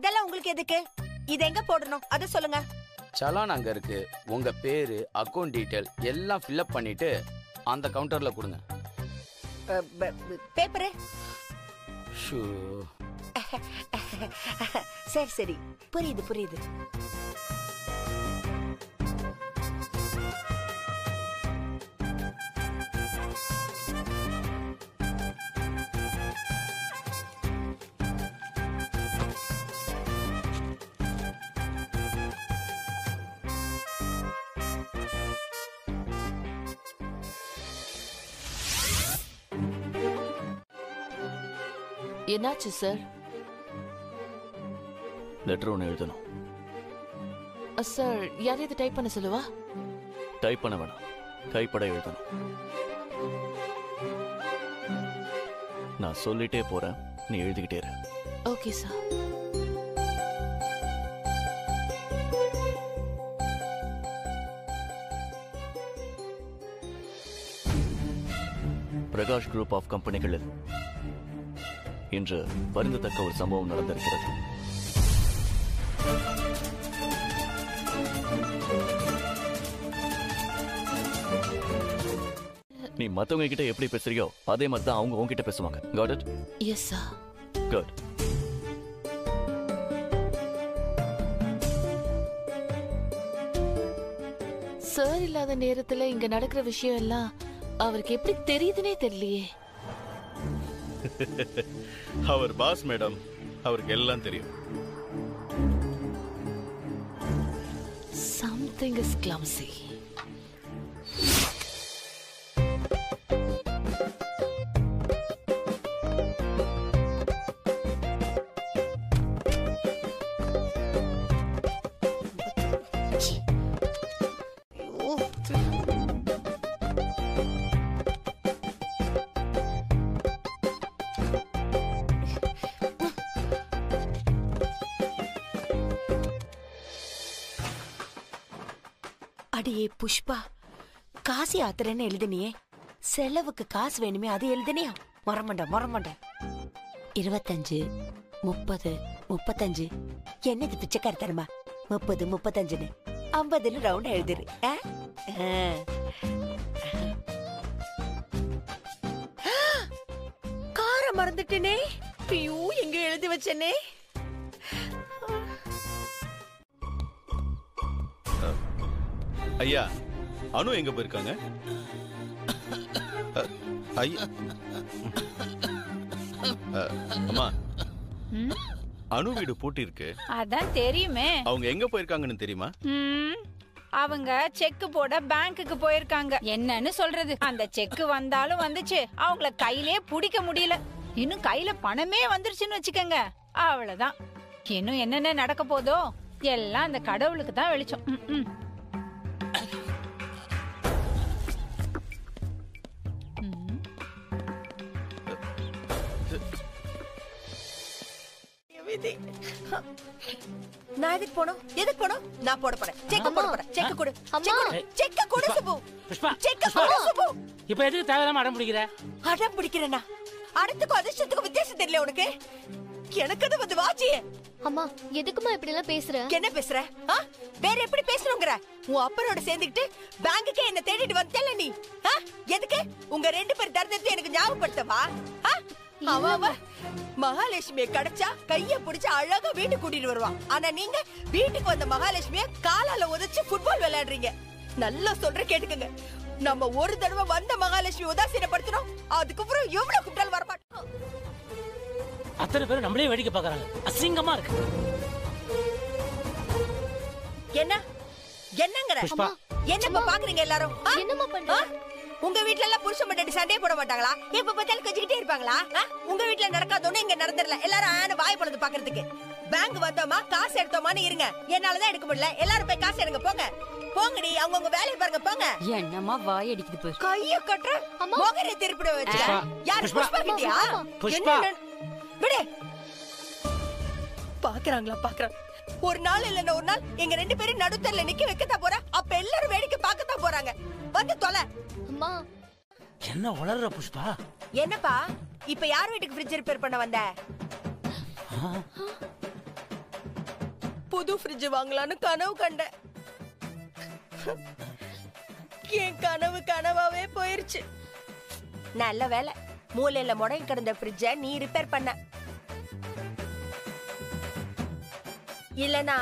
அதெல்லாம் உங்களுக்கு எதுக்கு? இது எங்க போடணும்? அத சொல்லுங்க. சலான் அங்க இருக்கு. உங்க பேரு அக்கௌண்ட் டீடைல் எல்லாம் ஃபில்அப் பண்ணிட்டு அந்த கவுண்டர்ல கொடுங்க. Paper shoe. சரி சரி. புரியுது புரியுது. என்னாச்சு சார் லெட்டர் ஒன்று எழுதணும். சார் யாரையாவது டைப் பண்ண சொல்லுவா? டைப் பண்ண வேணாம். கைப்பட எழுதணும். நான் சொல்லிட்டே போறேன். நீ எழுதிக்கிட்டே இரு. Okay sir Prakash group of கம்பெனிகளில் இன்று வருந்தத்தக்க ஒரு சம்பவம் நடந்திருக்கிறது. நீ மத்தவங்க கிட்ட எப்படி பேசுறியோ அதே மாதிரி தான் அவங்க உங்ககிட்ட பேசுவாங்க. Got it yes sir good sir இல்லாத நேரத்துல இங்க நடக்கிற விஷயம் எல்லாம் அவருக்கு எப்படி தெரியுதுனே தெரியலையே. அவர் பாஸ் மேடம். அவருக்கு எல்லாம் தெரியும். சம்திங் இஸ் கிளம்சி அடியே புஷ்பா காசி ஆத்துறேன்னு எழுதினியே. செலவுக்கு காசு வேணுமே அது எழுதினியா? மரமண்ட மரமண்ட. இருபத்தஞ்சு முப்பது முப்பத்தஞ்சு. என்னது பிச்சைக்கார தரமா முப்பது முப்பத்தஞ்சுன்னு. ஐம்பதுன்னு ரவுண்ட் எழுதிரு. ஆ? கார மறந்துட்டேனே. ஐயோ எங்க எழுதி வச்சேனே. ஐயா அனு எங்க போயிருக்காங்க? ஐயா. அ, அம்மா அனு வீடு பூட்டி இருக்கு அதான் தெரியுமே. அவங்க எங்க போயிருக்காங்கன்னு தெரியுமா? அவங்க செக் போட பேங்க்குக்கு போயிருக்காங்க. என்னன்னு சொல்றது? அந்த செக் வந்தாலும் வந்துச்சு. அவங்கள கையிலே புடிக்க முடியல. இன்னும் கையில பணமே வந்துருச்சுன்னு வச்சுக்கோங்க. அவ்வளவுதான். இன்னும் என்னென்ன நடக்க போதோ எல்லாம் அந்த கடவுளுக்கு தான் வெளிச்சம். விதி. நான் எதுக்கு போனோம் எதுக்கு போனோம் நான் போட போறேன். செக் போட போறேன். செக் கொடு. செக் கொடு. செக் கொடு சுபு புஷ்பா. செக் கொடு சுபு இப்ப எதுக்கு தேவையில்லாம அடம் பிடிக்கிற? அடம் பிடிக்கிறேனா? அடத்துக்கும் அதிர்ஷ்டத்துக்கும் வித்தியாசம் தெரியல உனக்கு? எனக்கு அது வந்து வாச்சியே. அம்மா எதுக்குமா இப்படி எல்லாம் பேசுற? என்ன பேசுற? ஆ? வேற எப்படி பேசணுங்கிற உன் அப்பனோட சேர்ந்துக்கிட்டு பேங்குக்கே என்ன தேடிட்டு வந்தல நீ? எதுக்கு? உங்க ரெண்டு பேர் தரத்தை எனக்கு ஞாபகப்படுத்தவா? ஆ? அவ மகாலட்சுமிய கிடைச்சா கைய பிடிச்சு அழகா வீட்டுக்கு கூட்டிட்டு வருவான். ஆனா நீங்க வீட்டுக்கு வந்த மகாலட்சுமிய காலால உதைச்சு ஃபுட்பால் விளையாடுறீங்க. நல்லா சொல்ற கேட்டுக்கங்க. நம்ம ஒரு தடவை வந்த மகாலட்சுமி உதாசீனப்படுத்தணும் அதுக்கப்புறம் எவ்வளவு கூப்பிட்டாலும் வரமாட்டோம். அத்தனை பேரும் நம்மளே வேடிக்கை பாக்குறாங்க அசிங்கமா இருக்கு. என்ன? என்னங்கற. என்னப்பா பாக்குறீங்க எல்லாரும்? ஆ? என்னம்மா பண்ற? உங்க வீட்ல எல்லாம் புருஷன் மண்டாடி சண்டையே போட மாட்டாங்களா? எப்ப பார்த்தாலும் கொஞ்சிக்கிட்டே இருப்பாங்களா? உங்க வீட்ல நடக்காதோன்னு இங்க நடந்துடல. எல்லாரும் ஆன வாய் பொழுது பாக்குறதுக்கு பேங்க் வந்தோமா காசு எடுத்தோமான்னு இருங்க. என்னாலதான் எடுக்க முடியல. எல்லாரும் போய் காசு எடுங்க போங்க. போங்கடி அவங்க உங்க வேலையை பாருங்க போங்க. என்னம்மா வாய் அடிக்குது பாரு கைய கட்டுற மோகரை திருப்பிட வச்சு. யாரு புஷ்பா. கிட்டியா? புஷ்பா. என்ன விடு. பாக்குறாங்களா பாக்குறாங்க ஒரு நாள் இல்லன்னா ஒரு நாள் எங்க ரெண்டு பேரும் நடுத்தர்ல நிக்க வைக்கத்தான் போறா. அப்ப எல்லாரும் வேடிக்கை பார்க்கத்தான் போறாங்க. வந்து தொலை. அம்மா. என்ன வளர்ற புஷ்பா? என்னப்பா? இப்ப யார் வீட்டுக்கு ஃப்ரிட்ஜ் ரிப்பேர் பண்ண வந்த? புது ஃப்ரிட்ஜ் வாங்கலாம்னு கனவு கண்டேன். என் கனவு கனவாவே போயிருச்சு. நல்ல வேலை மூலையில முடங்கி கிடந்த ஃப்ரிட்ஜ நீ ரிப்பேர் பண்ண. இல்லனா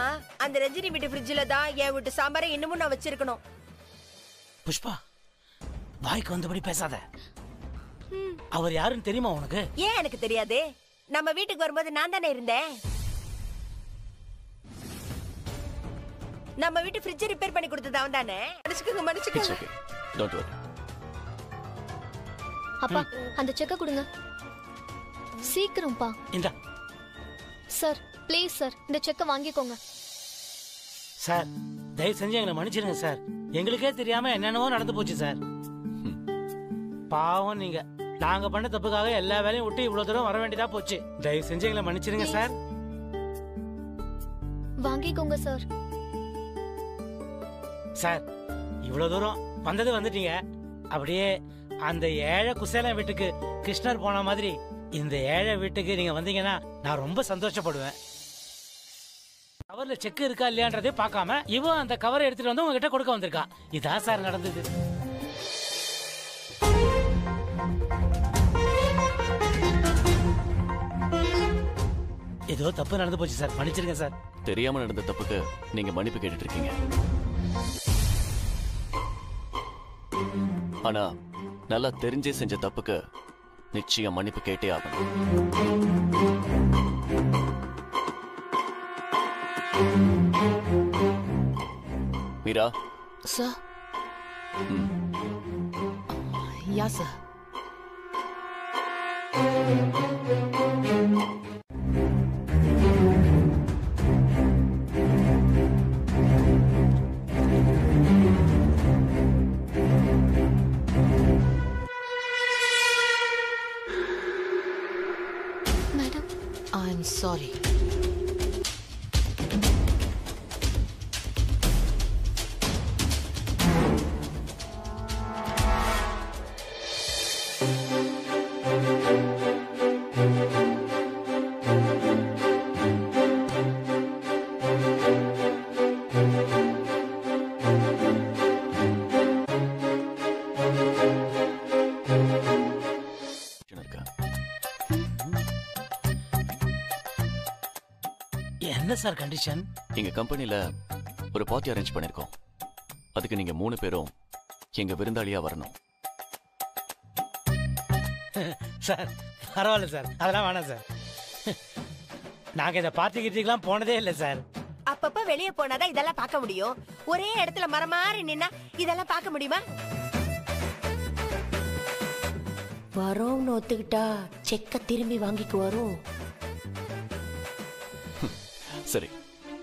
அந்த ரஞ்சினி வீட்டு ஃப்ரிட்ஜ்ல தான் என் வீட்டு சாம்பாரை இன்னமும் நான் வச்சிருக்கணும். புஷ்பா வாய்க்கு வந்தபடி பேசாத. அவர் யாருன்னு தெரியுமா உனக்கு? ஏன் எனக்கு தெரியாது? நம்ம வீட்டுக்கு வரும்போது நான் தானே இருந்தேன்? நம்ம வீட்டு ஃப்ரிட்ஜ் ரிப்பேர் பண்ணி கொடுத்தது அவன் தானே? டோன்ட் வரி அப்பா அந்த செக்க கொடுங்க. சீக்கிரம்ப்பா. இந்தா. சார் ப்ளீஸ் சார் இந்த செக்கை வாங்கிக்கோங்க. சார் தயவு செஞ்சு எங்களை மன்னிச்சிடுங்க சார் எங்களுக்கே தெரியாம என்னென்னவோ நடந்து போச்சு சார் பாவம் நீங்க. நாங்க பண்ண தப்புக்காக எல்லா வேலையும் விட்டு இவ்வளவு தூரம் வர வேண்டியதா போச்சு. தயவு செஞ்சு எங்களை மன்னிச்சிடுங்க சார் வாங்கிக்கோங்க சார் சார் இவ்வளவு தூரம் வந்தது வந்துட்டீங்க. அப்படியே அந்த ஏழை குசேலம் வீட்டுக்கு கிருஷ்ணர் போன மாதிரி இந்த ஏழை வீட்டுக்கு நீங்க வந்தீங்கன்னா நான் ரொம்ப சந்தோஷப்படுவேன். கவர்ல செக் இருக்கா இல்லையான்றதே பார்க்காம இவன் அந்த கவரை எடுத்துட்டு வந்து உங்ககிட்ட கொடுக்க வந்திருக்கா. இதான் சார் நடந்தது. ஏதோ தப்பு நடந்து போச்சு சார். மன்னிச்சிருங்க சார். தெரியாம நடந்த தப்புக்கு நீங்க மன்னிப்பு கேட்டுட்டு இருக்கீங்க ஆனா நல்லா தெரிஞ்சே செஞ்ச தப்புக்கு நிச்சயம் மன்னிப்பு கேட்டே ஆகணும். Meera sir ya sir madam I am sorry என்ன சார் கண்டிஷன் எங்க கம்பெனில ஒரு பார்ட்டி அரேஞ்ச் பண்ணிருக்கோம். அதுக்கு நீங்க மூணு பேரும் எங்க விருந்தாளியா வரணும். சார் பரவாயில்ல சார். அதெல்லாம் வேணாம் சார். நாங்க இந்த பார்ட்டி கிட்டிக்கெல்லாம் போனதே இல்லை சார். அப்பப்ப வெளிய போனாதான் இதெல்லாம் பார்க்க முடியும். ஒரே இடத்துல மரம் மாறி நின்னா இதெல்லாம் பார்க்க முடியுமா? வரோம்னு ஒத்துக்கிட்டா செக்க திரும்பி வாங்கிக்கு வரும். சரி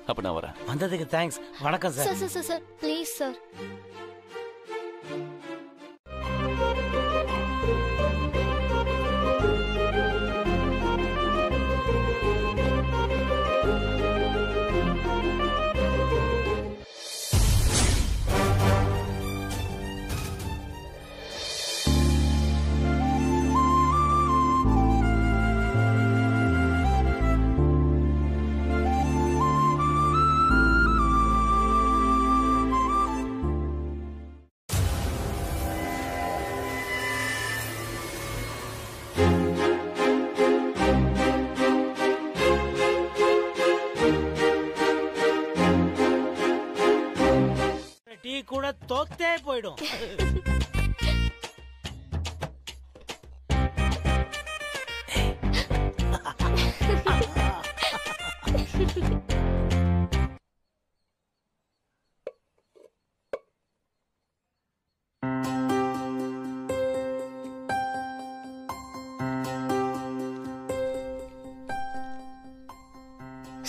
அப்ப நான் வரேன். வந்ததுக்கு தேங்க்ஸ் வணக்கம் sir. Sir sir please sir. கூட போயிடும்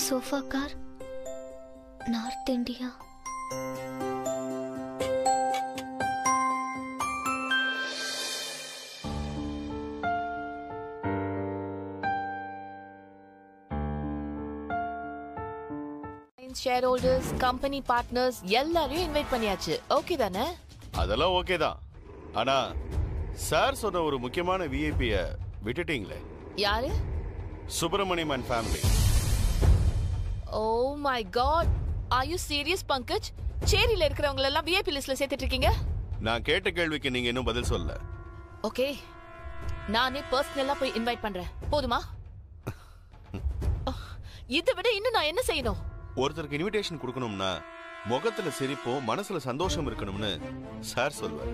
sofa car North India shareholders company partners எல்லாரையும் இன்வைட் பண்ணியாச்சு. ஓகே தானே? அதெல்லாம் ஓகே தான். ஆனா சார் சொன்ன ஒரு முக்கியமான விஐபிய விட்டுட்டீங்களே? யாரு? Subramaniam and family oh my god are you serious Pankaj சேரியில இருக்கிறவங்க எல்லாம் விஐபி லிஸ்ட்ல சேர்த்துட்டு இருக்கீங்க நான் கேட்ட கேள்விக்கு நீங்க இன்னும் பதில் சொல்லல. ஓகே நானே பர்சனலா போய் இன்வைட் பண்றேன். போதுமா? இதை விட இன்னும் நான் என்ன செய்யணும்? ஒருத்தருக்கு இன்விடேஷன் கொடுக்கணும்னா முகத்துல சிரிப்பும் மனசுல சந்தோஷம் இருக்கணும்னு சார் சொல்வார்.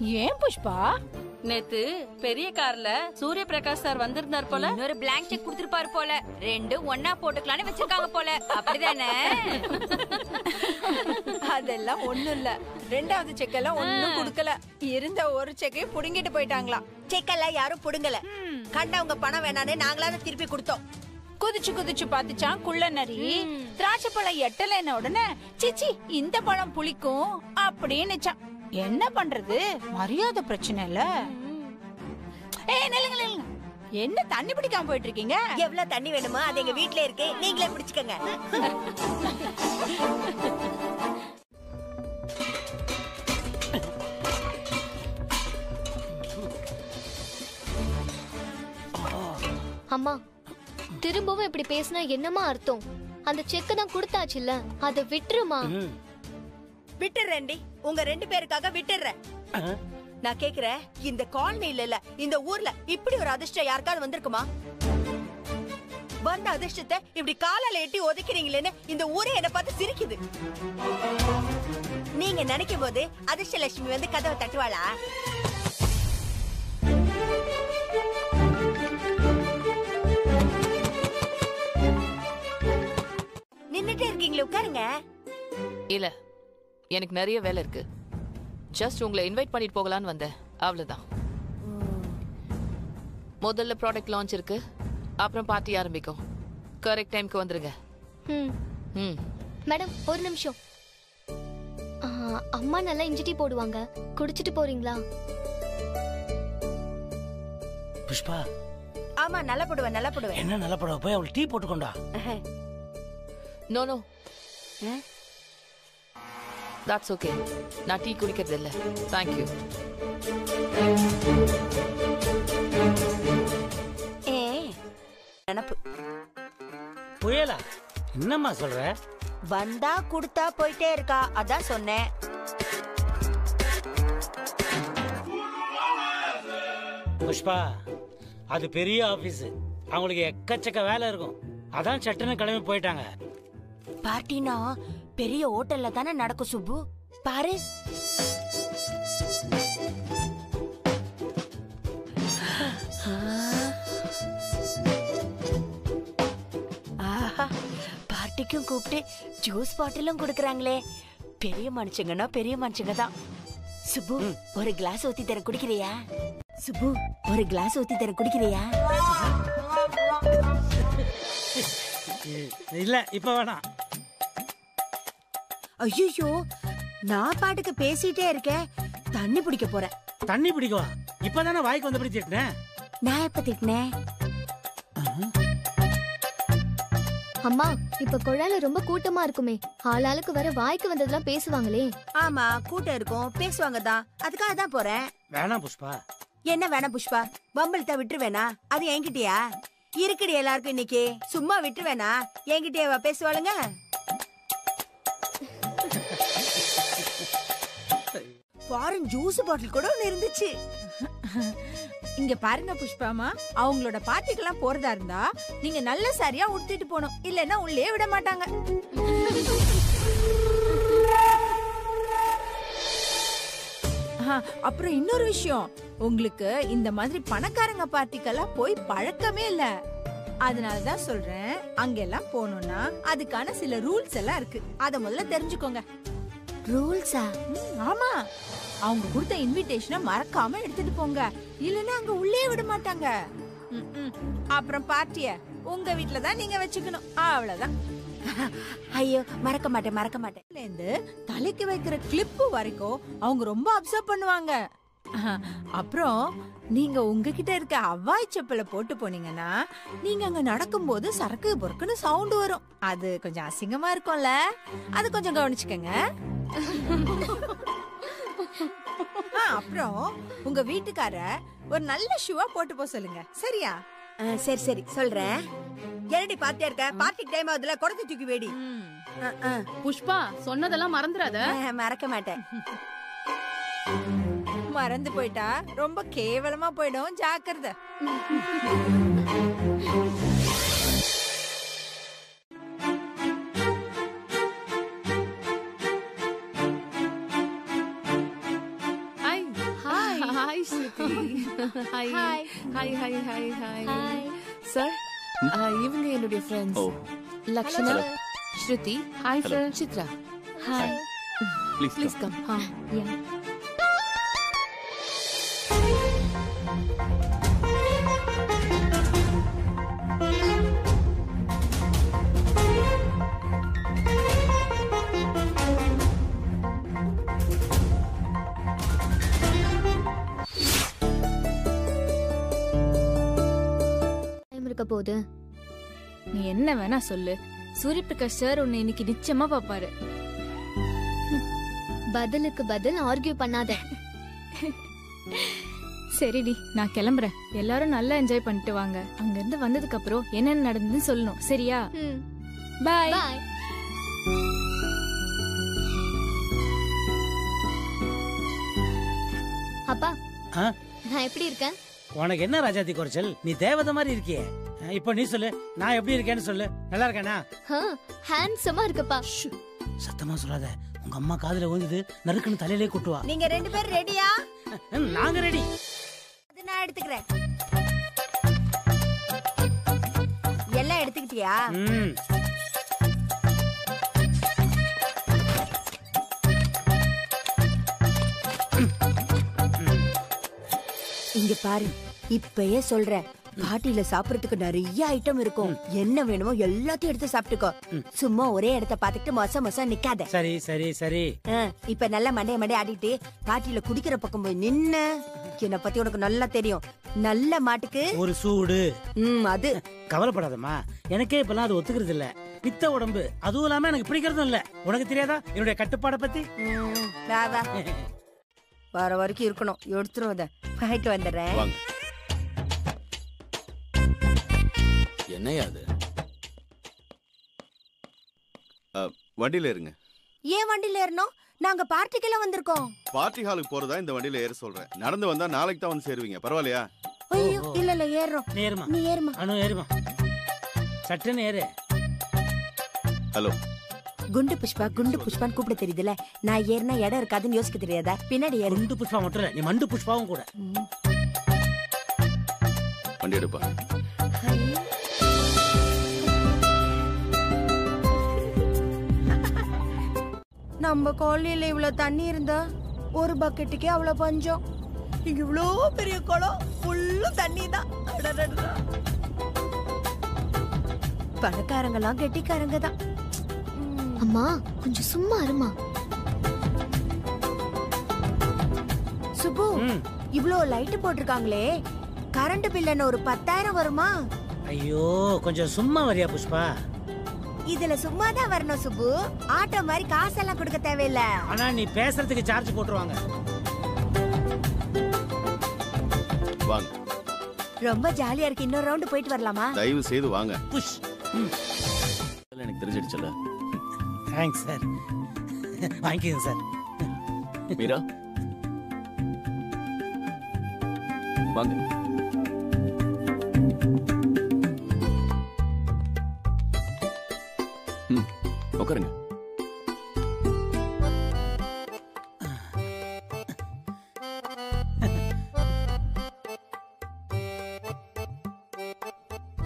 ஏன் புஷ்பா? நேத்து பெரிய கார்ல சூரிய பிரகாஷ் சார் வந்திருந்தார் போல. இன்னொரு blank செக் கொடுத்திருப்பாரு போல. ரெண்டு ஒன்னா போட்டுக்கலாம்னு வச்சிருக்காங்க போல. அப்படிதானே? அதெல்லாம் ஒண்ணும் இல்ல. ரெண்டாவது செக் எல்லாம் ஒண்ணும் கொடுக்கல. இருந்த ஒரு செக்கையும் புடுங்கிட்டு போயிட்டாங்களாம். செக்கெல்லாம் யாரும் புடுங்கல. கண்டவங்க பணம் வேணானே நாங்களாவது திருப்பி கொடுத்தோம். குதிச்சு குதிச்சு பாத்துச்சான் குள்ள நரி திராட்சை பழம் எட்டலைன்ன உடனே சிச்சி இந்த பழம் புளிக்கும் அப்படின்னுச்சான் என்ன பண்றது? மரியாதை பிரச்சனை இல்ல. ஏய் நில்லுங்க நில்லுங்க என்ன தண்ணி பிடிக்காம போயிட்டு இருக்கீங்க எவ்வளவு தண்ணி வேணுமோ அது எங்க வீட்ல இருக்கு. நீங்களே பிடிச்சுக்கங்க. அம்மா திரும்பவும் இப்படி பேசினா என்னமா அர்த்தம்? அந்த செக்க தான் கொடுத்தாச்சுல்ல அதை விட்டுருமா. விட்டுறேன்டி. உங்க ரெண்டு பேருக்காக விட்டுறேன் நான் கேக்குறேன் இந்த காலனில இல்ல இந்த ஊர்ல இப்படி ஒரு அதிர்ஷ்டம் யாருக்காவது வந்திருக்குமா? வந்த அதிர்ஷ்டத்தை இப்படி காலால எட்டி ஒதுக்கிறீங்களேன்னு இந்த ஊரே என்ன பார்த்து சிரிக்குது. நீங்க நினைக்கும் போது அதிர்ஷ்ட லட்சுமி வந்து கதவை தட்டுவாளா? நின்னுட்டே இருக்கீங்களே உட்காருங்க. இல்ல. எனக்கு நிறைய வேலை இருக்கு. ஜஸ்ட் உங்களை இன்வைட் பண்ணிட்டு போகலான்னு வந்தேன். அவ்வளவுதான். முதல்ல ப்ராடக்ட் லான்ச் இருக்கு. அப்புறம் பார்ட்டி ஆரம்பிக்கும். கரெக்ட் டைம்க்கு வந்துருங்க. ம். ம். மேடம் ஒரு நிமிஷம். ஆ, அம்மா நல்லா இஞ்சி டீ போடுவாங்க. குடிச்சிட்டு போறீங்களா? புஷ்பா. ஆமா நல்லா போடுவேன் நல்லா போடுவேன். என்ன நல்ல படம் போய் அவள் டீ போட்டுக்கொண்டா. நோ நோ தட்ஸ் ஓகே நான் டீ குடிக்கிறது இல்ல. தேங்க்யூ ஏ நினப்பு. புயலா? என்னம்மா சொல்ற? வந்தா குடுத்தா போயிட்டே இருக்கா. அதான் சொன்னேன். புஷ்பா அது பெரிய ஆபீஸ். அவங்களுக்கு எக்கச்சக்க வேலை இருக்கும். அதான் சட்டுன்னு கிளம்பி போயிட்டாங்க. பார்ட்டினா பெரிய ஹோட்டல்ல தானே நடக்கும் சுப்பு? பாரு. ஆஹா, பார்ட்டிக்கும் கூப்பிட்டு ஜூஸ் பாட்டிலும் கொடுக்கறாங்களே. பெரிய மனுஷங்கன்னா பெரிய மனுஷங்க தான். சுப்பு ஒரு கிளாஸ் ஊத்தி தர குடிக்கிறியா? சுப்பு ஒரு கிளாஸ் ஊத்தி தர குடிக்கிறியா? இல்ல இப்ப வேணாம். ஐயோ நான் பாட்டுக்கு பேசிட்டே இருக்கேன். தண்ணி பிடிக்க போறேன். தண்ணி பிடிக்கவா இப்பதானே வாய்க்கு வந்தபடி திட்டினேன். நான் எப்ப திட்டினேன்? அம்மா இப்ப குழாயில ரொம்ப கூட்டமா இருக்குமே. ஆளாளுக்கு வர வாய்க்கு வந்ததெல்லாம் பேசுவாங்களே. ஆமா கூட்டம் இருக்கும். பேசுவாங்க தான். அதுக்காக தான் போறேன். வேணாம் புஷ்பா. என்ன வேணா புஷ்பா? பம்பளத்தா விட்டுருவேனா? அது என்கிட்டயா? இருக்குடி எல்லாருக்கும் இன்னைக்கு. சும்மா விட்டுருவேனா? என்கிட்டயேவா பேசுவாளுங்க? ஃபாரின் ஜூஸ் பாட்டில் கூட ஒன்று இருந்துச்சு. இங்க பாருங்க புஷ்பாமா அவங்களோட பார்ட்டிக்கெல்லாம் போறதா இருந்தா நீங்க நல்ல சாரியா உடுத்திட்டு போகணும் இல்லைன்னா உள்ளே விட மாட்டாங்க. அப்புறம் இன்னொரு விஷயம். உங்களுக்கு இந்த மாதிரி பணக்காரங்க பார்ட்டிக்கெல்லாம் போய் பழக்கமே இல்லை. அதனாலதான் சொல்றேன் அங்கெல்லாம் போகணும்னா அதுக்கான சில ரூல்ஸ் எல்லாம் இருக்கு. அத முதல்ல தெரிஞ்சுக்கோங்க. ரூல்ஸா? ஆமா. அவங்க கொடுத்த இன்விடேஷனை மறக்காம எடுத்துட்டு போங்க. இல்லைன்னா அங்க உள்ளே விட மாட்டாங்க. அப்புறம் பார்ட்டிய உங்க வீட்ல தான் நீங்க வச்சுக்கணும். அவ்வளவுதான். ஐயோ மறக்க மாட்டேன் மறக்க மாட்டேன். தலைக்கு வைக்கிற கிளிப்பு வரைக்கும் அவங்க ரொம்ப அப்சர்வ் பண்ணுவாங்க. அப்புறம் நீங்க உங்ககிட்ட இருக்க அவ்வாய் செப்பலை போட்டு போனீங்கன்னா நீங்க அங்க நடக்கும்போது சரக்கு பொறுக்குன்னு சவுண்ட் வரும். அது கொஞ்சம் அசிங்கமா இருக்கும்ல. அது கொஞ்சம் கவனிச்சுக்கங்க. ஆ, அப்புறம் உங்க வீட்டுக்கார ஒரு நல்ல ஷூவா போட்டு போக சொல்லுங்க. சரியா? சரி சரி. சொல்றேன். என்னடி பாத்தியா இருக்க? பார்ட்டிக்கு டைம் ஆகுதுல? குடத்தை தூக்கி வேடி. புஷ்பா சொன்னதெல்லாம் மறந்துடாத. மறக்க மாட்டேன். மறந்து போயிட்டா ரொம்ப கேவலமா போயிடும். ஜாக்கிரதை. Hi hi hi Shruti hi hi hi hi hi hi hi sir இவங்க என்னுடைய friends oh Lakshana Hello. Shruti hi. Sir Chitra. Hi please please come ஹா யா இருக்க போகுது நீ என்ன வேணா சொல்லு. சூரியபிரகாஷ் சார் உன்னை இன்னைக்கு நிச்சயமா பாப்பாரு பதிலுக்கு பதில் ஆர்கியூ பண்ணாத. சரிடி நான் கிளம்புறேன். எல்லாரும் நல்லா என்ஜாய் பண்ணிட்டு வாங்க. அங்க இருந்து வந்ததுக்கு அப்புறம் என்னென்ன நடந்ததுன்னு சொல்லணும். சரியா? பாய் பாய் அப்பா? நான் எப்படி இருக்கேன்? உனக்கு என்ன ராஜாத்தி குறைச்சல்? நீ தேவதை மாதிரி இருக்கியே. இப்போ நீ சொல்லு. நான் எப்படி இருக்கேன்னு சொல்லு. நல்லா இருக்கேனா? ஹேண்ட்ஸமா இருக்குப்பா. சத்தமா சொல்லாத. உங்க அம்மா காதுல விழுந்தது நறுக்குன்னு தலையிலே குட்டுவா. நீங்க ரெண்டு பேரும் ரெடியா நாங்க ரெடி அது நான் எடுத்துக்கிறேன். எல்லாம் எடுத்துக்கிட்டியா? இங்க பாரு இப்பயே சொல்றேன். பாட்டில சாப்பிடறதுக்கு நிறைய ஐட்டம் இருக்கும். என்ன வேணுமோ எல்லாத்தையும் எடுத்து சாப்பிட்டுக்கோ. சும்மா ஒரே இடத்த பாத்துக்கிட்டு மொச மொச நிக்காத. சரி சரி சரி. ஆ, இப்ப நல்லா மண்டைய மண்டைய ஆடிட்டு பாட்டில குடிக்கிற பக்கம் போய் நின்னு என்ன பத்தி உனக்கு நல்லா தெரியும். நல்ல மாட்டுக்கு ஒரு சூடு. ம் அது. கவலைப்படாதம்மா. எனக்கே இப்பெல்லாம் அது ஒத்துக்கிறது இல்ல. பித்த உடம்பு அதுவும் இல்லாம எனக்கு பிடிக்கிறதும் இல்ல. உனக்கு தெரியாதா? என்னுடைய கட்டுப்பாடை பத்தி? ம், வா வா. வர வரைக்கும் இருக்கணும். எடுத்துரும் இத. போயிட்டு வந்துடுறேன். என்னையா அது? வண்டியில இருங்க ஏன் வண்டியில ஏறணும்? நாங்க பார்ட்டிக்கெல்லாம் வந்திருக்கோம். பார்ட்டி ஹாலுக்கு போறதா இந்த வண்டியில ஏற சொல்றேன். நடந்து வந்தா நாளைக்கு தான் வந்து சேருவீங்க. பரவாயில்லையா? ஐயோ இல்ல இல்ல ஏறுறோம். நீ ஏறுமா. நீ ஏறுமா. அனு ஏறுமா. சட்டுன்னு ஏறு. ஹலோ. குண்டு புஷ்பா குண்டு புஷ்பான்னு கூப்பிட தெரியுதுல நான் ஏறினா இடம் இருக்காதுன்னு யோசிக்க தெரியாதா? பின்னாடி ஏறு. குண்டு புஷ்பா மட்டும் இல்ல நீ மண்டு புஷ்பாவும் கூட. வண்டி எடுப்பா. நம்ம காலனில இவ்வளவு தண்ணி இருந்தா ஒரு பக்கெட்டுக்கே அவ்வளவு பஞ்சம். இங்க இவ்வளோ பெரிய குளம் ஃபுல்லும் தண்ணி தான் அடடடடா. பணக்காரங்கெல்லாம் கெட்டிக்காரங்க தான் அம்மா கொஞ்சம் சும்மா இருமா. சுபு ம். இவ்ளோ லைட் போட்டிருக்காங்களே. கரண்ட் பில் என்ன ஒரு பத்தாயிரம் வருமா? ஐயோ கொஞ்சம் சும்மா வரியா புஷ்பா. இதுல சும்மா தான் வரணும் சுபு ஆட்டோ மாதிரி காசெல்லாம் கொடுக்க தேவையில்ல. ஆனா நீ பேசுறதுக்கு சார்ஜ் போட்டுருவாங்க. வாங்க. ரொம்ப ஜாலியா இருக்கு. இன்னொரு ரவுண்டு போயிட்டு வரலாமா? தயவு செய்து வாங்க புஷ் எனக்கு தெரிஞ்சிடுச்சுல்ல. தேங்க்ஸ் சார் வாங்கிக்கோங்க சார் மீரா? வாங்க.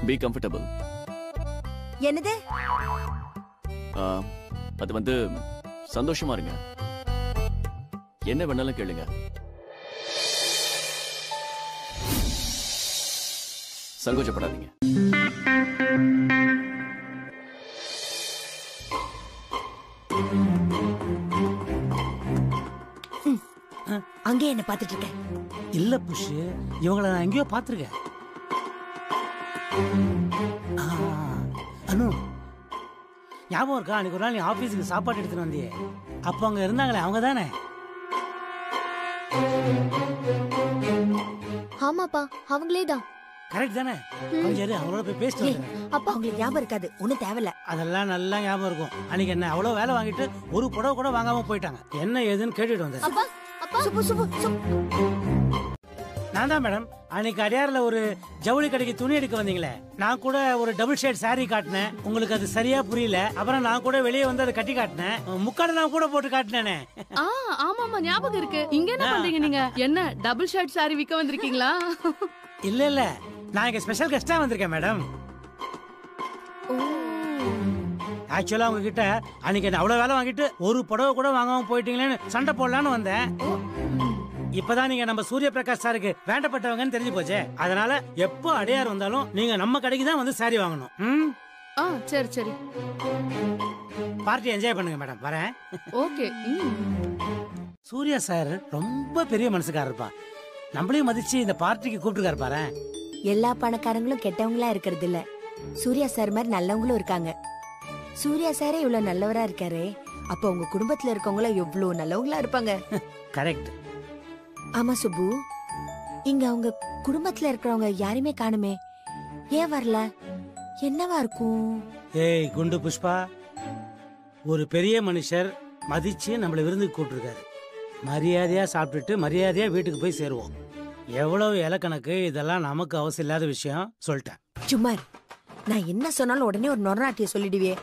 பி கம்ஃபர்டபுள் என்னது? அது வந்து சந்தோஷமா இருங்க. என்ன வேணாலும் கேளுங்க. சங்கோச்சப்படாதீங்க அங்கே என்ன பாத்துட்டு இருக்க இல்ல புஷ் இவங்கள நான் எங்கேயோ பார்த்திருக்கேன். அனு ஞாபகம் இருக்கா? அன்னைக்கு ஒரு நாள் நீ ஆபீஸுக்கு சாப்பாடு எடுத்துட்டு வந்தியே. அப்போ அங்க இருந்தாங்களே அவங்க தானே? ஆமாப்பா அவங்களே தான். கரெக்ட் தானே? கொஞ்சம் இரு, அவங்களோட போய் பேசிட்டு வந்துடுறேன். அப்பா உங்களுக்கு ஞாபகம் இருக்காது. ஒண்ணும் தேவையில்ல. அதெல்லாம் நல்லா ஞாபகம் இருக்கும். அன்னைக்கு என்ன அவ்வளவு வேலை வாங்கிட்டு ஒரு புடவை கூட வாங்காம போயிட்டாங்க. என்ன ஏதுன்னு கேட்டுட்டு வந்தேன் அப்பா அப்பா சுப்பு சுப்பு சுப்பு. நான் தான் மேடம் அன்னைக்கு அடையாறுல ஒரு ஜவுளி கடைக்கு துணி எடுக்க வந்தீங்களே. நான் கூட ஒரு டபுள் ஷேட் saree காட்டினேன். உங்களுக்கு அது சரியா புரியல. அப்புறம் நான் கூட வெளியே வந்து அதை கட்டி காட்டினேன். முக்காடு நான் கூட போட்டு காட்டினேனே. ஆ ஆமாமா ஞாபகம் இருக்கு. இங்க என்ன பண்றீங்க நீங்க? என்ன டபுள் ஷர்ட் சாரி விக்க வந்திருக்கீங்களா? இல்ல இல்ல. நான் இங்க ஸ்பெஷல் கெஸ்டா வந்திருக்கேன் மேடம் ஆக்சுவலா உங்ககிட்ட அன்னைக்கு அவ்வளவு வேலை வாங்கிட்டு ஒரு புடவை கூட வாங்காம போயிட்டீங்களேன்னு சண்டை போடலான்னு வந்தேன். இப்பதான் நீங்க நம்ம சூரிய பிரகாஷ் சாருக்கு வேண்டப்பட்டவங்கன்னு தெரிஞ்சு போச்சே. அதனால எப்போ அடையார் வந்தாலும் நீங்க நம்ம கடைக்கு தான் வந்து சாரி வாங்கணும். ம்? ஆ சரி சரி. பார்ட்டி என்ஜாய் பண்ணுங்க மேடம் வரேன். ஓகே சூர்யா சார் ரொம்ப பெரிய மனசுக்காரர்ப்பா. நம்மளையும் மதிச்சு இந்த பார்ட்டிக்கு கூப்பிட்டுருக்காரு பாரு. எல்லா பணக்காரங்களும் கெட்டவங்களா இருக்கிறது இல்ல. சூர்யா சார் மாதிரி நல்லவங்களும் இருக்காங்க. சூர்யா சாரே இவ்வளவு நல்லவரா இருக்காரே. அப்ப உங்க குடும்பத்துல இருக்கவங்களும் எவ்வளவு நல்லவங்களா இருப்பாங்க? கரெக்ட் ஆமா சுப்பு. இங்க அவங்க குடும்பத்துல இருக்கிறவங்க யாருமே காணுமே. ஏன் வரல? என்னவா இருக்கும்? ஏய் குண்டு புஷ்பா. ஒரு பெரிய மனுஷர் மதிச்சு நம்மளை விருந்துக்கு கூப்பிட்டுருக்காரு. மரியாதையா சாப்பிட்டுட்டு மரியாதையா வீட்டுக்கு போய் சேருவோம். எவ்வளவு இலக்கணக்கு இதெல்லாம் நமக்கு அவசியம் இல்லாத விஷயம் சொல்லிட்டேன். சும்மா. நான் என்ன சொன்னாலும் உடனே ஒரு நொரநாட்டிய சொல்லிடுவே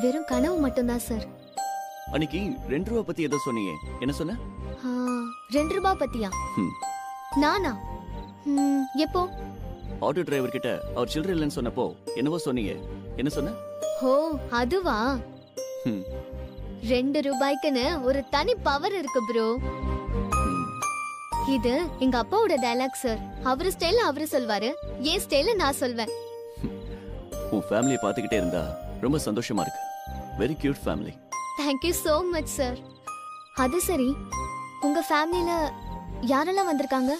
வெறும் கனவு மட்டும்தான் சார். அன்னைக்கு ரெண்டு ரூபா பத்தி ஏதோ சொன்னீங்க. என்ன சொன்ன? ரெண்டு ரூபாய் பத்தியா. நானா? எப்போ? ஆட்டோ டிரைவர் கிட்ட அவர் சில்லறை இல்லைன்னு சொன்னப்போ என்னவோ சொன்னீங்க. என்ன சொன்ன? ஓ அதுவா. ரெண்டு ரூபாய்க்குன்னு ஒரு தனி பவர் இருக்கு ப்ரோ இது எங்க அப்பாவோட டயலாக் சார் அவரு ஸ்டைல அவரு சொல்வாரு. என் ஸ்டைல நான் சொல்வேன். உன் ஃபேமிலியை பார்த்துக்கிட்டே இருந்தா ரொம்ப சந்தோஷமா இருக்கு. Very cute family thank you so much sir அது சரி. உங்க ஃபேமிலில யாரெல்லாம் வந்திருக்காங்க?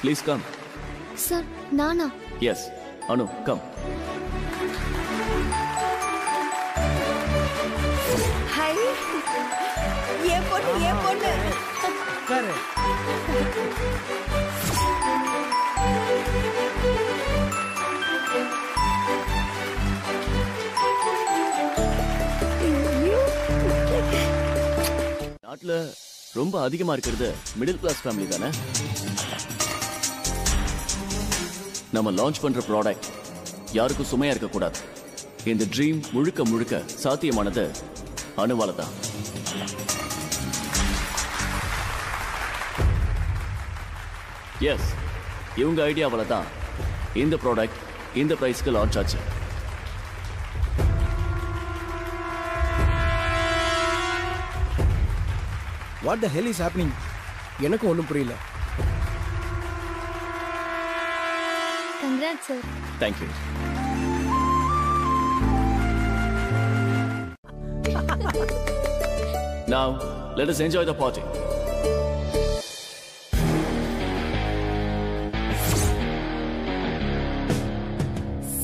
ப்ளீஸ் கம் சார் நானா? Yes Anu come. ஹை என் பொண்ணு என் பொண்ணு. நாட்டுல ரொம்ப அதிகமா இருக்கிறது மிடில் கிளாஸ் ஃபேமிலி தானே? நம்ம லான்ச் பண்ற ப்ராடக்ட் யாருக்கும் சுமையா இருக்கக்கூடாது. இந்த ட்ரீம் முழுக்க முழுக்க சாத்தியமானது அணுவால தான் எஸ் இவங்க ஐடியாவில் தான் இந்த ப்ராடக்ட் இந்த ப்ரைஸ்க்கு லான்ச் ஆச்சு. What the hell is happening எனக்கும் ஒன்றும் புரியல. Congrats sir thank you Now, let us enjoy the party.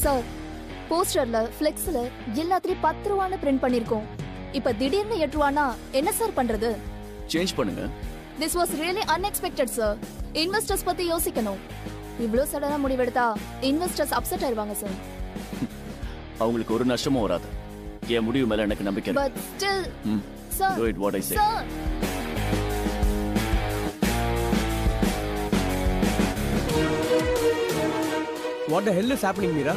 Sir போஸ்டர்ல ஃபிளெக்ஸ்ல எல்லாத்துலயும் பத்து ரூபான்னு பிரிண்ட் பண்ணிருக்கோம். இப்ப திடீர்னு எட்டு ரூபானா என்ன சார் பண்றது? சேஞ்ச் பண்ணுங்க. This was really unexpected sir investors பத்தி யோசிக்கணும். இவ்ளோ சடனா முடிவெடுத்தா இன்வெஸ்டர்ஸ் அப்செட் ஆயிருவாங்க சார் அவங்களுக்கு ஒரு நஷ்டமும் வராது. என் முடிவு மேல எனக்கு நம்பிக்கை. But still hmm. Sir it what I say. Sir what the hell is happening Meera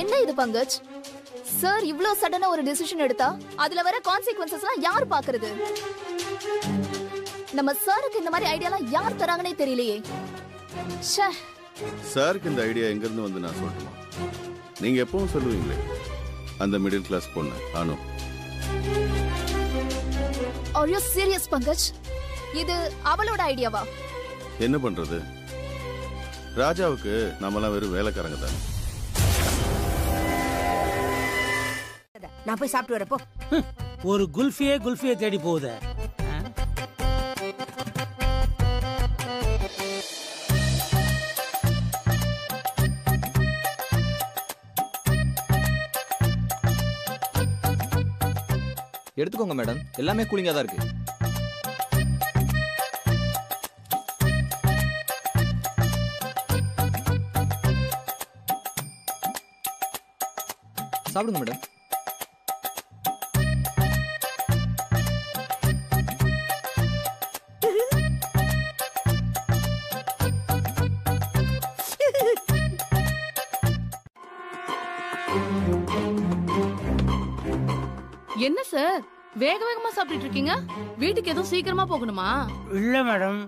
என்ன இது பங்கஜ்? சார் இவ்ளோ சடனா ஒரு டிசிஷன் எடுத்தா? அதுல வர கான்சிக்வன்சஸ்லாம் யார் பாக்குறது? நம்ம சாருக்கு இந்த மாதிரி ஐடியாலாம் யார் தராங்கன்னே தெரியலையே. ச்சே. சாருக்கு இந்த ஐடியா எங்க இருந்து வந்து நான் சொல்லட்டுமா? நீங்க எப்பவும் சொல்லுவீங்களே. அந்த மிடில் கிளாஸ் பொண்ணு Anu. Are you serious Pankaj? இது அவளோட ஐடியாவா என்ன பண்றது? ராஜாவுக்கு நம்மலாம் வெறும் வேலைக்காரங்க தான். நான் போய் சாப்பிட்டு வரப்போ ஒரு குல்ஃபியே குல்ஃபியை தேடி போகுது. எடுத்துக்கோங்க மேடம். எல்லாமே கூலிங்கா தான் இருக்கு. சாப்பிடுங்க மேடம். என்ன சார்? வேக வேகமா சாப்பிட்டுட்டு இருக்கீங்க? வீட்டுக்கு எதுவும் சீக்கிரமா போகணுமா? இல்ல மேடம்.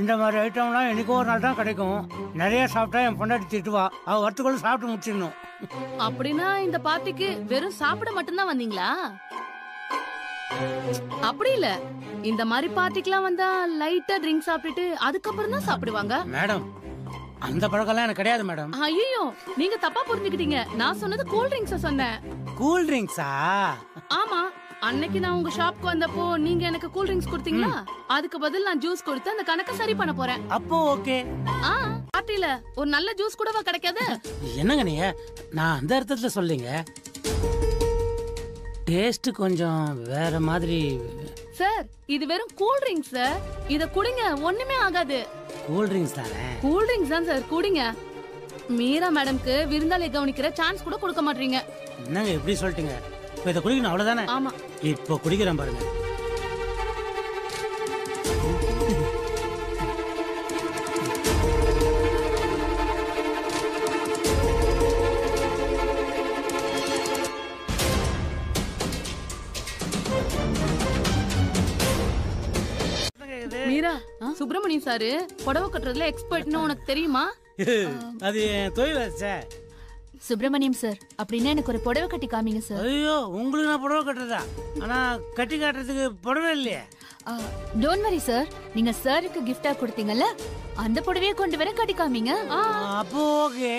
இந்த மாதிரி ஐட்டம்லாம் என்னைக்கோ ஒரு நாள் தான் கிடைக்கும். நிறைய சாப்பிட்டா என் பொண்டாட்டி திட்டுவா. அவ வரத்துக்குள்ள சாப்பிட்டு முடிச்சிடணும். அப்படின்னா இந்த பார்ட்டிக்கு வெறும் சாப்பிட மட்டும்தான் வந்தீங்களா? அப்படி இல்ல. இந்த மாதிரி பார்ட்டிக்கெல்லாம் வந்தா லைட்டா ட்ரிங்க் சாப்பிட்டுட்டு அதுக்கப்புறம் தான் சாப்பிடுவாங்க. மேடம் அந்த பழக்கம்லாம் எனக்கு கிடையாது மேடம். ஐயோ நீங்க தப்பா புரிஞ்சுக்கிட்டீங்க. நான் சொன்னது கூல் ட்ரிங்க்ஸ் சொன்னேன். கூல் ட்ரிங்க்ஸா ஆமா அன்னைக்கு நான் உங்க ஷாப்க்கு வந்தப்போ நீங்க எனக்கு கூல் ட்ரிங்க்ஸ் கொடுத்தீங்களா? அதுக்கு பதில் நான் ஜூஸ் கொடுத்து அந்த கணக்க சரி பண்ண போறேன். அப்போ ஓகே. ஆ பார்ட்டில ஒரு நல்ல ஜூஸ் கூடவா கிடைக்காது? என்னங்க நீங்க? நான் அந்த அர்த்தத்துல சொல்லிங்க டேஸ்ட் கொஞ்சம் வேற மாதிரி. சார் இது வெறும் கூல் ட்ரிங்க்ஸ் சார் இத குடிங்க ஒண்ணுமே ஆகாது. கூல் ட்ரிங்க்ஸ் தானே? கூல் ட்ரிங்க்ஸ் தான் சார் குடிங்க. மீரா மேடம்க்கு விருந்தாளி கவனிக்கிற சான்ஸ் கூட கொடுக்க மாட்டீங்க. என்னங்க எப்படி சொல்லிட்டீங்க? இப்போ இதை குடிக்கணும் அவ்வளவுதானே? ஆமா. இப்போ குடிக்கிறேன் பாருங்க. மீரா சுப்பிரமணியம் சாரு புடவை கட்டுறதுல எக்ஸ்பர்ட்னு உனக்கு தெரியுமா? அது என் தொழில் சார். சுப்பிரமணியம் சார் அப்படின்னா எனக்கு ஒரு புடவை கட்டி காமிங்க சார் ஐயோ உங்களுக்கு நான் புடவை கட்டுறதா? ஆனா கட்டி காட்டுறதுக்கு புடவை இல்லையே. டோன்ட் வரி சார் நீங்க சாருக்கு கிஃப்டா கொடுத்தீங்கல்ல அந்த புடவையை கொண்டு வர கட்டி காமிங்க. அப்போ ஓகே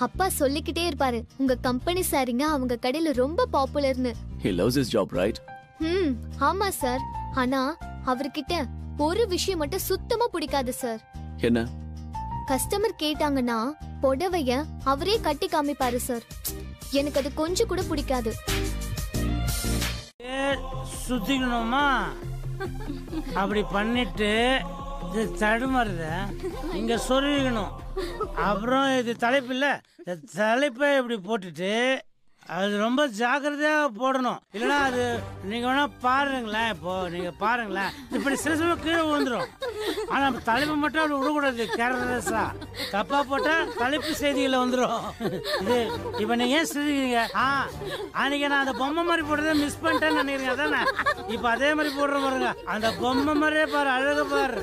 அப்பா சொல்லிக்கிட்டே இருப்பாரு உங்க கம்பெனி சாரிங்க அவங்க கடையில ரொம்ப பாப்புலர்னு he loves his job right ம் ஆமா சார் ஆனா அவர்கிட்ட ஒரு விஷயம் மட்டும் சுத்தமா பிடிக்காது சார் என்ன? கஸ்டமர் கேட்டாங்கன்னா புடவைய அவரே கட்டி காமிப்பாரு சார் எனக்கு அது கொஞ்சம் கூட பிடிக்காது. ஏ, சுத்திக்கணுமா? அப்படி பண்ணிட்டு இது தடுமாறுத. இங்க சொல்லிக்கணும் அப்புறம் இது தலைப்பு இல்ல. தலைப்பை இப்படி போட்டுட்டு அது ரொம்ப ஜாக்கிரதையா போடணும். இல்லைன்னா அது நீங்க வேணா பாருங்களேன் இப்போ நீங்க பாருங்களேன். இப்படி சில சமயம் கீழே விழுந்துரும். ஆனா தலைப்பு மட்டும் அப்படி விடக்கூடாது கேரளா தப்பா போட்டா தலைப்பு செய்திகளில் வந்துடும் இது இப்ப நீங்க ஏன் சிரிக்கிறீங்க? ஆ அன்னைக்கு நான் அந்த பொம்மை மாதிரி போடுறதை மிஸ் பண்ணிட்டேன்னு நினைக்கிறீங்க அதானே? இப்ப அதே மாதிரி போடுற பாருங்க. அந்த பொம்மை மாதிரியே பாரு அழகு பாரு.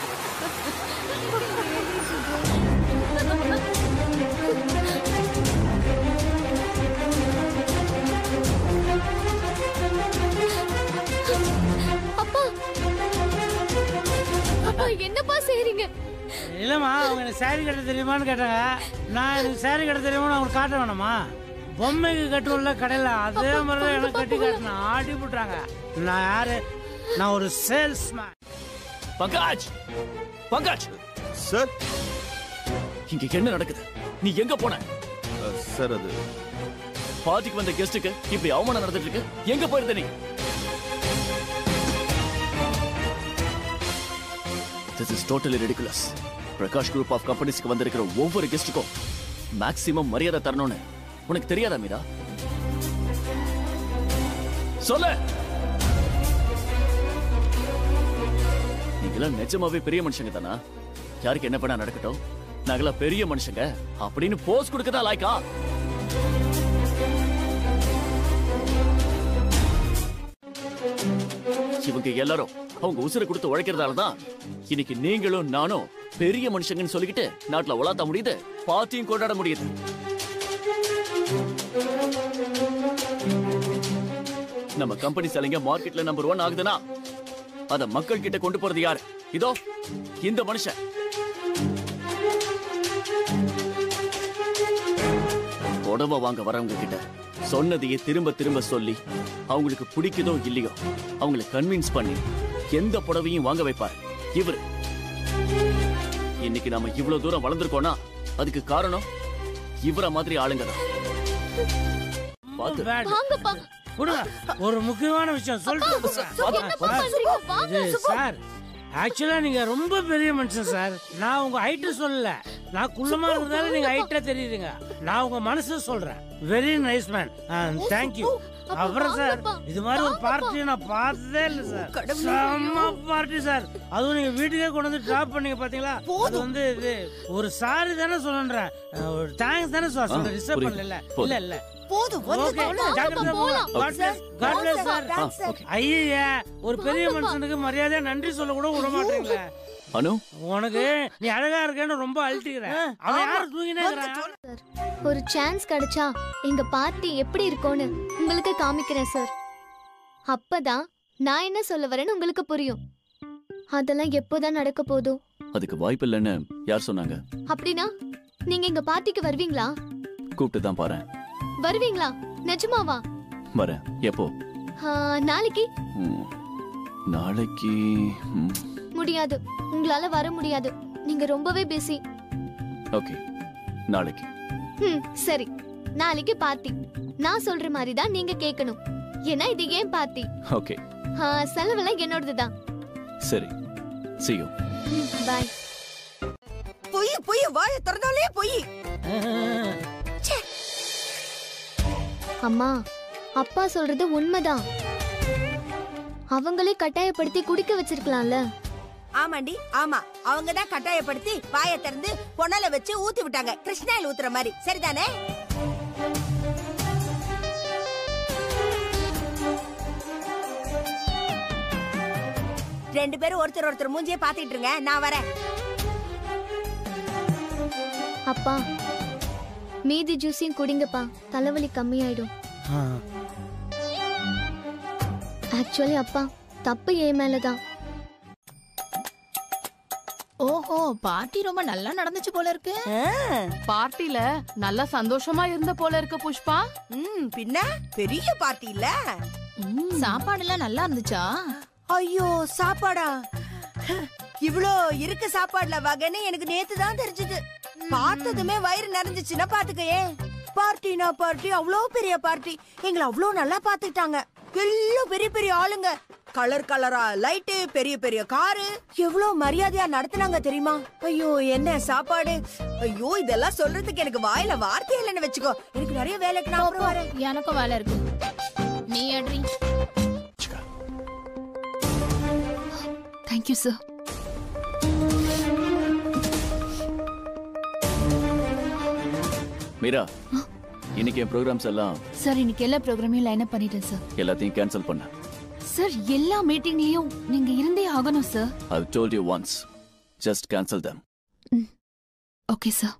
எனக்கு சாரி கட்ட தெரியுமான்னு கேட்டாங்க. நான் எனக்கு சாரி கட்ட தெரியுமான்னு அவங்களுக்கு காட்ட வேணாமா? பொம்மைக்கு கட்டுவோம்ல கடையில அதே மாதிரி தான் எனக்கு கட்டி காட்டினேன் ஆடி போட்டாங்க நான் யாரு? நான் ஒரு சேல்ஸ்மேன் பங்காஜ்! பங்காஜ்! சார் இங்க என்ன நடக்குது? நீ எங்க போன? சார் அது பார்ட்டிக்கு வந்த கெஸ்டுக்கு இப்படி அவமானம் நடந்துட்டு இருக்கு. எங்க போயிருந்த நீ? This is totally ridiculous Prakash group of கம்பெனிஸ்க்கு வந்திருக்கிற ஒவ்வொரு கெஸ்டுக்கும் மேக்ஸிமம் மரியாதை தரணும்னு உனக்கு தெரியாதா மீரா? சொல்ல! நீங்களாம் நிஜமாவே பெரிய மனுஷங்க தானா? யாருக்கு என்ன பண்ண நடக்கட்டும். நாங்களா பெரிய மனுஷங்க. அப்படின்னு போஸ் கொடுக்கதா லாய்க்கா? இவங்க எல்லாரும் அவங்க உசுரை கொடுத்து உழைக்கிறதால தான் இன்னைக்கு நீங்களும் நானும் பெரிய மனுஷங்கன்னு சொல்லிக்கிட்டு நாட்டுல உலாத்த முடியுது பார்ட்டியும் கொண்டாட முடியுது. நம்ம கம்பெனி செல்லிங்க மார்க்கெட்ல நம்பர் ஒன் ஆகுதுன்னா அத மக்கள் கிட்ட கொண்டு போறது யாரு? இதோ இந்த மனுஷன். புடவை வாங்க வரவங்க கிட்ட சொன்னதையே திரும்ப திரும்ப சொல்லி அவங்களுக்கு பிடிக்குதோ இல்லையோ அவங்களை கன்வின்ஸ் பண்ணி எந்த புடவையும் வாங்க வைப்பார். இவரு. இன்னைக்கு நாம இவ்வளவு தூரம் வளர்ந்துருக்கோம்னா அதுக்கு காரணம் இவர மாதிரி ஆளுங்க தான். பார்த்து வாங்கப்பா. கொடுங்க. ஒரு முக்கியமான விஷயம். சொல்லிட்டு. இது சார் ஆக்சுவலா நீங்க ரொம்ப பெரிய மனுஷன் சார். நான் உங்க ஹைட்டு சொல்லல. நான் குள்ளமா இருக்கிறதால நீங்க ஹைட்டா தெரியுதுங்க. நான் உங்க மனசு சொல்றேன். Very nice man thank you அப்புறம் சார் இது மாதிரி ஒரு பார்ட்டி நான் பார்த்ததே இல்ல சார். செம்ம பார்ட்டி சார். அதுவும் நீங்க வீட்டுக்கே கொண்டு வந்து டிராப் பண்ணீங்க பாத்தீங்களா? அது வந்து இது ஒரு சாரி தானே சொல்றேன் ஒரு தேங்க்ஸ் தானே சார் சொல்றேன். டிஸ்டர்ப். பண்ணல. இல்ல. இல்ல. போதும். ஒரு பெரிய மனுஷனுக்கு மரியாதையா நன்றி சொல்ல கூட விட மாட்டீங்களே. அனு? உனக்கு நீ அழகா இருக்கேன்னு ரொம்ப அழட்டிக்கிற அவன் யாரு தூங்கினே ஒரு சான்ஸ் கிடைச்சா எங்க பார்ட்டி எப்படி இருக்கும்னு உங்களுக்கு காமிக்கிறேன் சார். அப்பதான் நான் என்ன சொல்ல வரேன்னு உங்களுக்கு புரியும். அதெல்லாம் எப்போதான் நடக்க போதும் அதுக்கு வாய்ப்பு இல்லைன்னு யார் சொன்னாங்க? அப்படின்னா நீங்க எங்க பார்ட்டிக்கு வருவீங்களா? கூப்பிட்டு தான் பாரு வருவீங்களா? நிஜமாவா? வரேன். எப்போ? நாளைக்கு. நாளைக்கு முடியாது. உங்களால வர முடியாது. நீங்க ரொம்பவே பிஸி ஓகே நாளைக்கு. ம் சரி. நாளைக்கு பார்ட்டி நான் சொல்ற மாதிரி தான் நீங்க கேட்கணும் ஏன்னா இது ஏன் பார்ட்டி ஓகே ஆ, செலவெல்லாம் என்னோடது தான் சரி. See you. பாய் பொய் பொய் வாய திறந்தாலே பொய். அம்மா அப்பா சொல்றது உண்மைதான். அவங்களே கட்டாயப்படுத்தி குடிக்க வச்சிருக்கலாம்ல. ஆமாண்டி ஆமா. அவங்க தான் கட்டாயப்படுத்தி வாயை திறந்து பொணல வச்சு ஊத்தி விட்டாங்க. கிருஷ்ணாயில் ஊத்துற மாதிரி. சரிதானே? ரெண்டு பேரும் ஒருத்தர் ஒருத்தர் மூஞ்சியே பாத்துட்டு இருங்க. நான் வரேன். அப்பா மீதி ஜூஸையும் குடிங்கப்பா. தலைவலி கம்மியாயிடும். ஆக்சுவலி அப்பா தப்பு ஏன் மேலதான். ஓஹோ பார்ட்டி ரொம்ப நல்லா நடந்துச்சு போல இருக்கு. பார்ட்டில நல்லா சந்தோஷமா இருந்த போல இருக்கு புஷ்பா. ம் பின்ன பெரிய பார்ட்டி இல்ல சாப்பாடு எல்லாம் நல்லா இருந்துச்சா? ஐயோ சாப்பாடா? இவ்ளோ இருக்க சாப்பாடுல வகைன்னு எனக்கு நேத்து தான் தெரிஞ்சது. பார்த்ததுமே வயிறு நிறைஞ்சிச்சுன்னா பாத்துக்கயே பார்ட்டினா பார்ட்டி அவ்வளோ பெரிய பார்ட்டி. எங்களை அவ்வளோ நல்லா பாத்துக்கிட்டாங்க எல்லாம் பெரிய பெரிய ஆளுங்க. கலர் கலரா லைட்டு பெரிய பெரிய காரு எவ்வளோ மரியாதையா நடத்துனாங்க தெரியுமா? ஐயோ என்ன சாப்பாடு? ஐயோ இதெல்லாம் சொல்றதுக்கு எனக்கு வாயில வார்த்தை இல்லைன்னு வச்சுக்கோ. எனக்கு நிறைய வேலைக்கு நான் அப்புறம் வரேன். எனக்கும் வேலை இருக்கு. நீ அட்ரி தேங்க்யூ சார் மீரா இன்னைக்கு என் ப்ரோக்ராம்ஸ் எல்லாம் சார் இன்னைக்கு எல்லா ப்ரோக்ராமையும் லைன் அப் பண்ணிட்டேன் சார் எல்லாத்தையும் கேன்சல் பண்ண. சார் எல்லா மீட்டிங்லயும் நீங்க இருந்தே ஆகணும் sir I told you once. Just cancel them. Okay sir